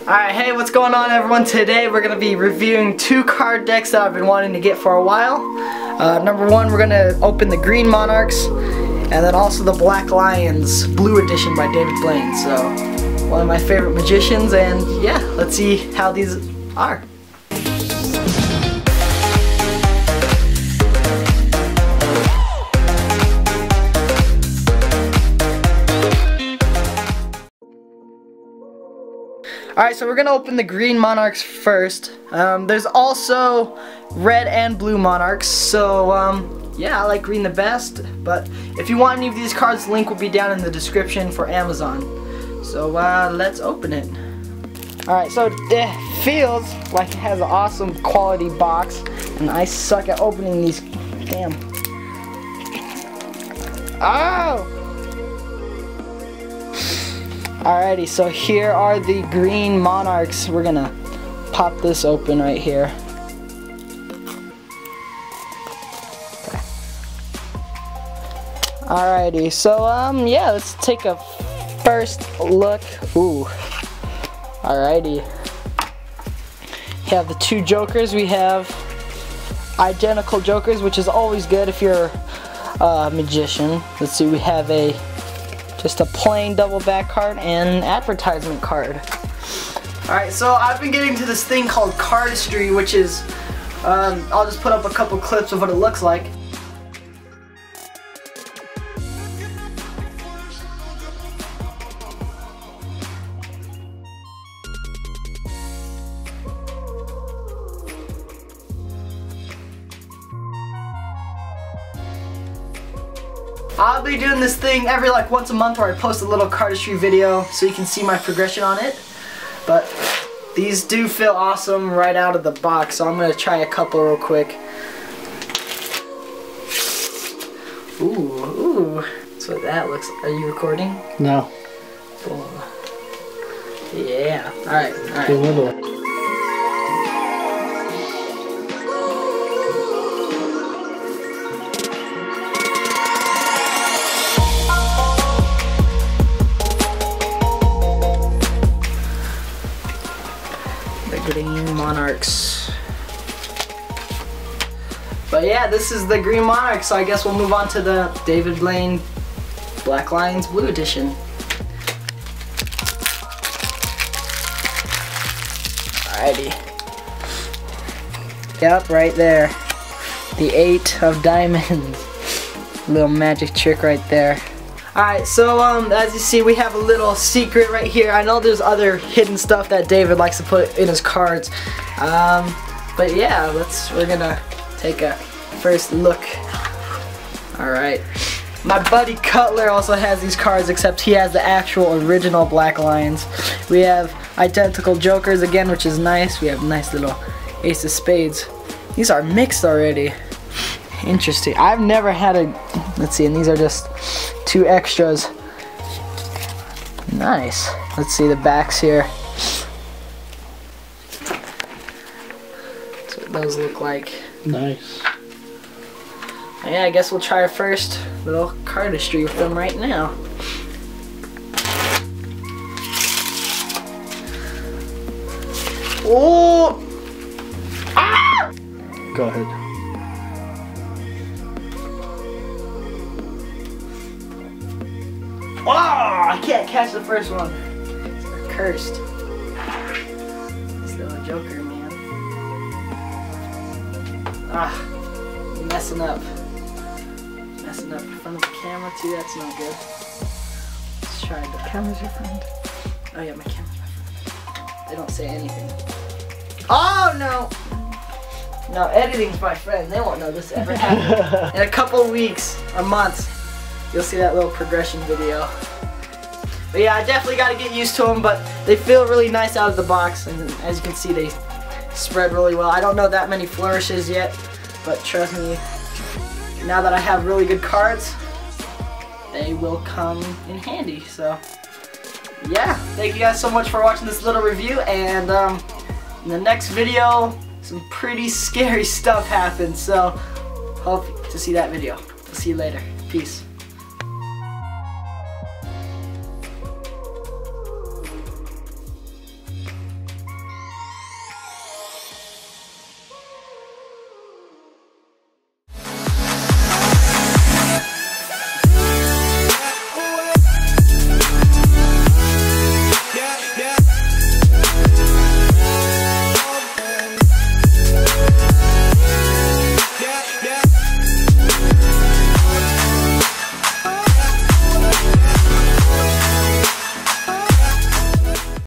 Alright, hey, what's going on everyone? Today we're going to be reviewing two card decks that I've been wanting to get for a while. Uh, number one, we're going to open the Green Monarchs, and then also the Black Lions Blue Edition by David Blaine. So, one of my favorite magicians, and yeah, let's see how these are. Alright, so we're going to open the green monarchs first. Um, there's also red and blue monarchs, so um, yeah, I like green the best. But if you want any of these cards, the link will be down in the description for Amazon. So uh, let's open it. Alright, so it feels like it has an awesome quality box, and I suck at opening these. Damn. Oh! Alrighty, so here are the green monarchs. We're gonna pop this open right here. Alrighty, so um yeah, let's take a first look. Ooh. Alrighty. We have the two jokers. We have identical jokers, which is always good if you're a magician. Let's see, we have a just a plain double back card and an advertisement card. Alright, so I've been getting to this thing called cardistry, which is, um, I'll just put up a couple clips of what it looks like. I'll be doing this thing every like once a month where I post a little cardistry video so you can see my progression on it. But these do feel awesome right out of the box, so I'm going to try a couple real quick. Ooh, ooh. That's what that looks like. Are you recording? No. Boom. Yeah. Alright, alright. Green Monarchs. But yeah, this is the Green monarch, so I guess we'll move on to the David Blaine Black Lions Blue Edition. Alrighty. Yep, right there. The eight of diamonds. Little magic trick right there. Alright, so um, as you see, we have a little secret right here. I know there's other hidden stuff that David likes to put in his cards. Um, but yeah, let's, we're gonna take a first look. Alright. My buddy Cutler also has these cards, except he has the actual original Black Lions. We have identical Jokers again, which is nice. We have nice little Ace of Spades. These are mixed already. Interesting. I've never had a, let's see, and these are just two extras. Nice. Let's see the backs here. That's what those look like. Nice. Yeah, I guess we'll try our first little cardistry with them right now. Oh! Ah! Go ahead. Oh, I can't catch the first one. They're cursed. This little joker, man. Ah, messing up. Messing up in front of the camera too, that's not good. Let's try the camera's your friend. Oh yeah, my camera's my friend. They don't say anything. Oh no! No, editing's my friend. They won't know this ever happened. in a couple weeks or months, you'll see that little progression video. But yeah, I definitely got to get used to them, but they feel really nice out of the box, and as you can see, they spread really well. I don't know that many flourishes yet, but trust me, now that I have really good cards, they will come in handy, so yeah, thank you guys so much for watching this little review, and um, in the next video, some pretty scary stuff happens, so hope to see that video. I'll see you later. Peace.